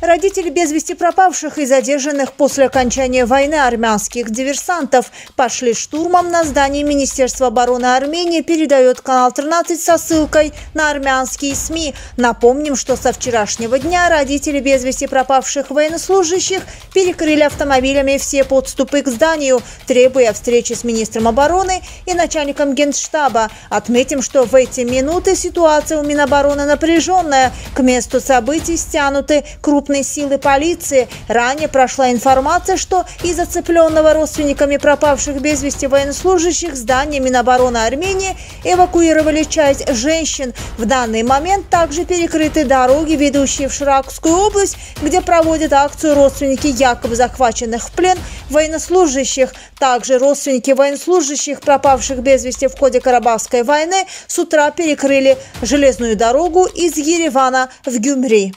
Родители без вести пропавших и задержанных после окончания войны армянских диверсантов пошли штурмом на здание Министерства обороны Армении, передает канал 13 со ссылкой на армянские СМИ. Напомним, что со вчерашнего дня родители без вести пропавших военнослужащих перекрыли автомобилями все подступы к зданию, требуя встречи с министром обороны и начальником генштаба. Отметим, что в эти минуты ситуация у Минобороны напряженная. К месту событий стянуты крупные крупные силы полиции. Ранее прошла информация, что из зацепленного родственниками пропавших без вести военнослужащих здания Минобороны Армении эвакуировали часть женщин. В данный момент также перекрыты дороги, ведущие в Ширакскую область, где проводят акцию родственники якобы захваченных в плен военнослужащих. Также родственники военнослужащих, пропавших без вести в ходе Карабахской войны, с утра перекрыли железную дорогу из Еревана в Гюмри.